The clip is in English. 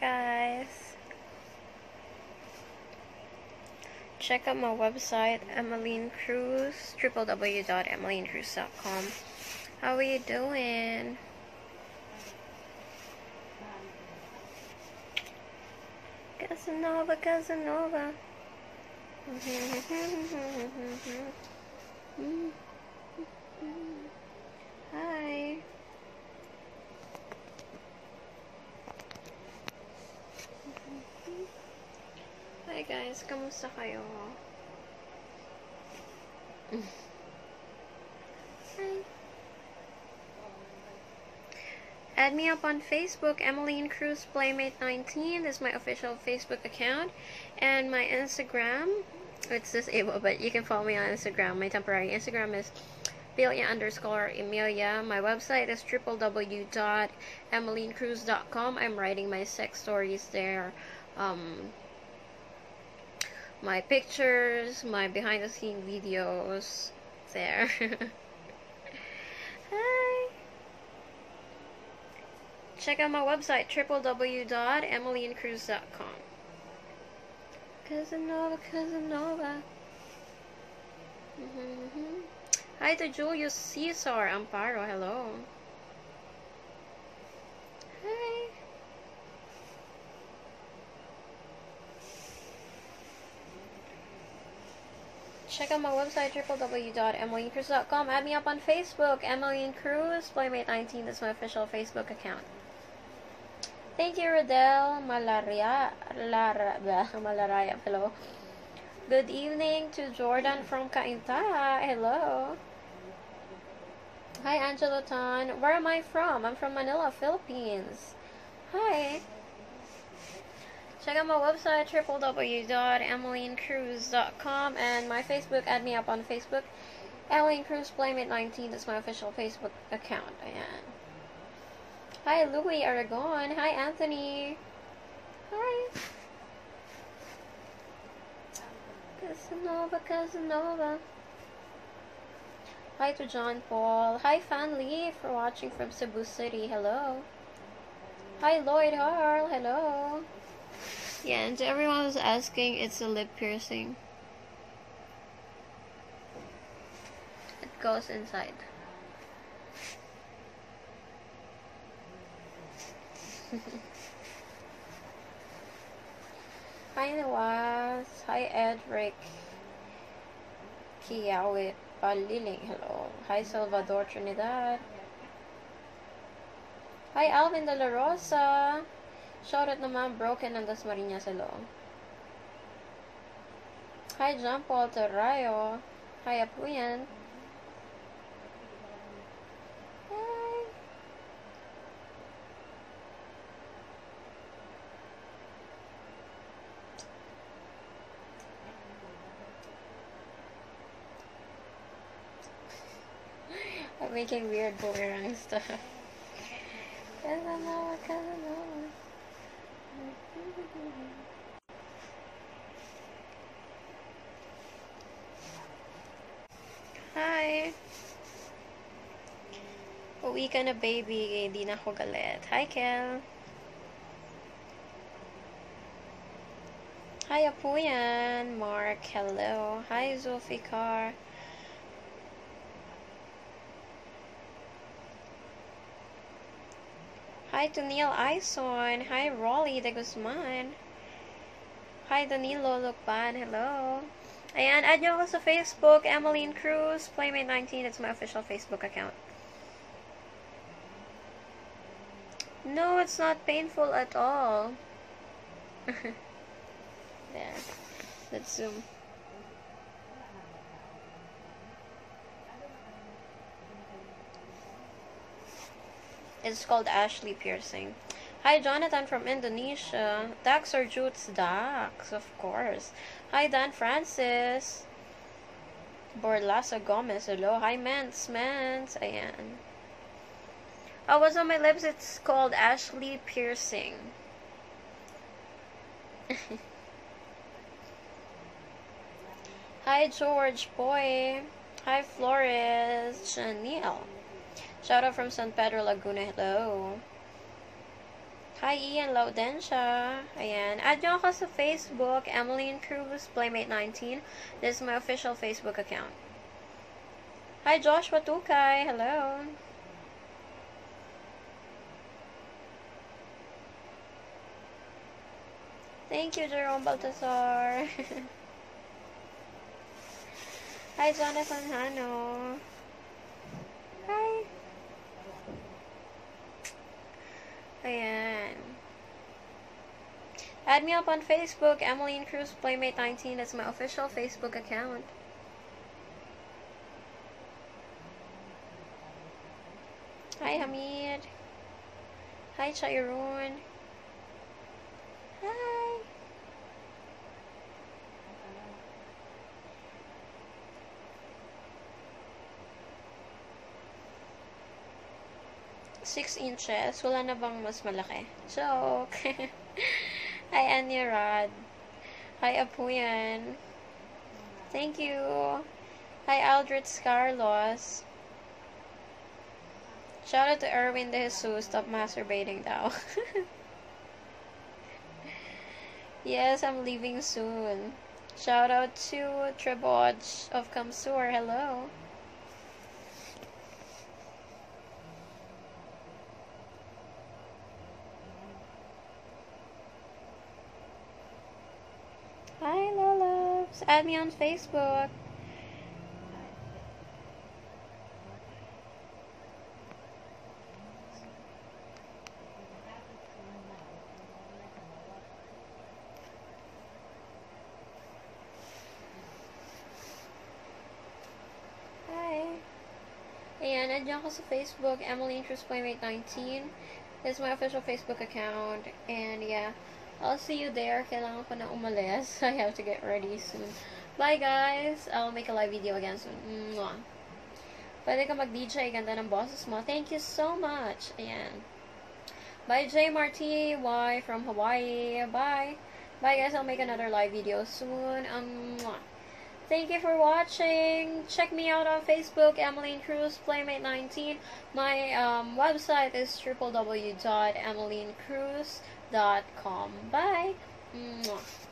guys. Check out my website, Emmeline Cruz, www.emmelincruz.com. How are you doing? Casanova, Casanova. Hi. Hi guys, kamusta kayo? Hi. Add me up on Facebook, Emmeline Cruz Playmate 19 is my official Facebook account, and my Instagram. It's disabled, but you can follow me on Instagram. My temporary Instagram is Belia underscore Emilia. My website is www.emmelinecruz.com. I'm writing my sex stories there. Um, my pictures, my behind the scene videos there. Hi. Check out my website www.emmelincruz.com. Casanova, Casanova. Mm-hmm. Hi to Julius Caesar Amparo. Hello. Hi. Check out my website www.emmelincruz.com. Add me up on Facebook, Emmeline Cruz, Playmate19. is my official Facebook account. Thank you, Rodel Malaria. Lara, Malaraya. Hello. Good evening to Jordan from Cainta. Hello. Hi, Angelo Tan. Where am I from? I'm from Manila, Philippines. Hi. Check out my website, www.emmelincruz.com, and my Facebook. Add me up on Facebook. Emmeline Cruz Playmate19 is my official Facebook account. And hi, Louis Aragon. Hi, Anthony. Hi. Casanova, Casanova. Hi to John Paul. Hi, Fan Lee, for watching from Cebu City. Hello. Hi, Lloyd Harl. Hello. Yeah, and everyone was asking, it's a lip piercing. It goes inside. Hi, Nawaz. Hi, Edric. Kiawit Paliling. Hello. Hi, Salvador Trinidad. Hi, Alvin De La Rosa. Shoutout naman, Broken ng Dasmariñas. Hello. Hi, John Paul Terrayo. Hi, Apuyan. Hi. I'm making weird boomerang stuff. Casanova, Casanova. Hi! Uwi ka na, baby. Hindi na ako galit. Hi, Kel. Hi, Apuyan. Mark, hello. Hi, Zulfikar. Hi to Neil Ison. Hi, Rolly de Guzman. Hi, Danilo Lukban. Hello. Ayan, add nyo ako sa Facebook, Emmeline Cruz, Playmate19. It's my official Facebook account. No, it's not painful at all. there. Let's zoom. It's called Ashley piercing. Hi, Jonathan from Indonesia. Dax or Jutes? Dax, of course. Hi, Dan Francis. Borlasa Gomez. Hello. Hi, Mance. Mance. Ayan. Oh, what's on my lips? It's called Ashley piercing. Hi, George. Boy. Hi, Flores. Chanel. Shout out from San Pedro Laguna. Hello. Hi, Ian Laudentia. Ayan. Add nyo ako sa Facebook, Emmeline Cruz, Playmate19. This is my official Facebook account. Hi, Joshua Tukay. Hello. Thank you, Jerome Baltazar. Hi, Jonathan Hano. Hi. Ayan. Add me up on Facebook, Emmeline Cruz Playmate 19. That's my official Facebook account. Hi, Hamid. Hi, Chayrun. Hi. Six inches. Wala na bang mas malaki? Joke. Hi, Anya Rod. Hi, Apuyan. Thank you. Hi, Aldrich Carlos. Shout out to Erwin De Jesus. Stop masturbating daw. yes, I'm leaving soon. Shout out to Trebodge of CamSur. Hello. Hi, Lolos. Add me on Facebook. Ayan, nandiyan ko sa Facebook, Emmeline Cruz Playmate 19. This is my official Facebook account. And yeah, I'll see you there. Kailangan ko na umalis. I have to get ready soon. Bye guys! I'll make a live video again soon. Mwah. Pwede ka mag-DJ. Ganda ng bosses mo. Thank you so much. Ayan. Bye J Y from Hawaii. Bye. Bye guys. I'll make another live video soon. Um, mwah. Thank you for watching. Check me out on Facebook, Emmeline Cruz, Playmate19. My um, website is www.emmelincruz.com. Bye. Mwah.